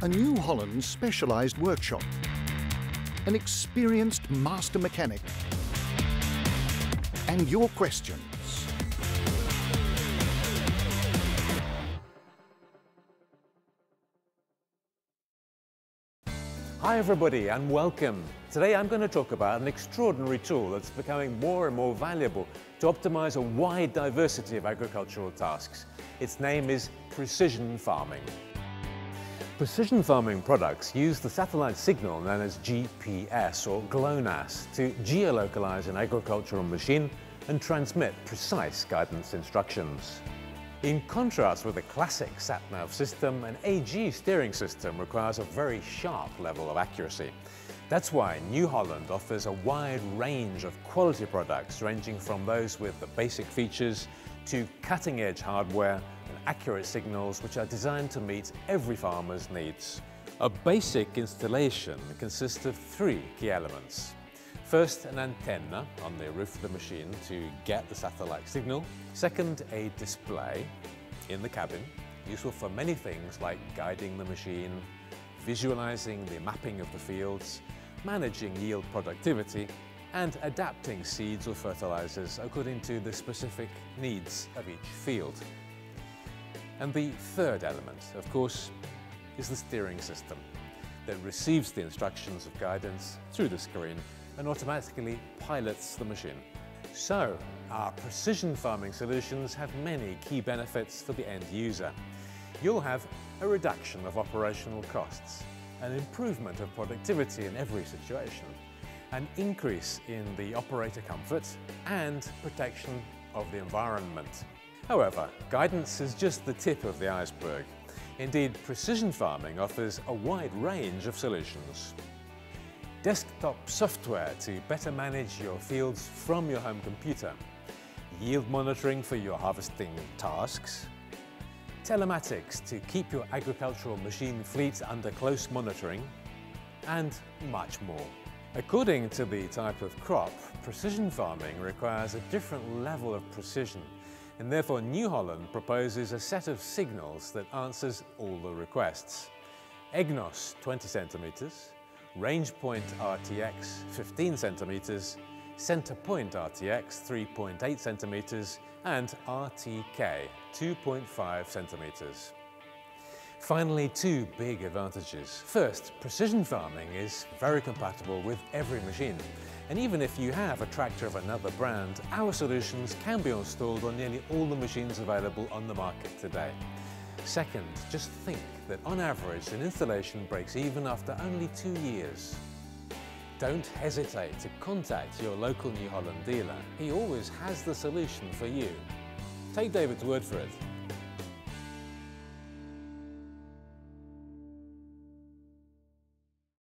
a New Holland specialised workshop, an experienced master mechanic, and your questions. Hi everybody and welcome. Today I'm going to talk about an extraordinary tool that's becoming more and more valuable to optimize a wide diversity of agricultural tasks. Its name is precision farming. Precision farming products use the satellite signal known as GPS or GLONASS to geolocalize an agricultural machine and transmit precise guidance instructions. In contrast with a classic sat-nav system, an AG steering system requires a very sharp level of accuracy. That's why New Holland offers a wide range of quality products ranging from those with the basic features to cutting-edge hardware accurate signals which are designed to meet every farmer's needs. A basic installation consists of three key elements. First, an antenna on the roof of the machine to get the satellite signal. Second, a display in the cabin, useful for many things like guiding the machine, visualizing the mapping of the fields, managing yield productivity, and adapting seeds or fertilizers according to the specific needs of each field. And the third element, of course, is the steering system that receives the instructions of guidance through the screen and automatically pilots the machine. So, our precision farming solutions have many key benefits for the end user. You'll have a reduction of operational costs, an improvement of productivity in every situation, an increase in the operator comfort and protection of the environment. However, guidance is just the tip of the iceberg. Indeed, precision farming offers a wide range of solutions. Desktop software to better manage your fields from your home computer, yield monitoring for your harvesting tasks, telematics to keep your agricultural machine fleet under close monitoring, and much more. According to the type of crop, precision farming requires a different level of precision and therefore New Holland proposes a set of signals that answers all the requests. EGNOS 20 centimeters, range point RTX 15 centimeters, center point RTX 3.8 centimeters, and RTK 2.5 centimeters. Finally, two big advantages. First, precision farming is very compatible with every machine. And even if you have a tractor of another brand, our solutions can be installed on nearly all the machines available on the market today. Second, just think that on average an installation breaks even after only two years. Don't hesitate to contact your local New Holland dealer. He always has the solution for you. Take David's word for it.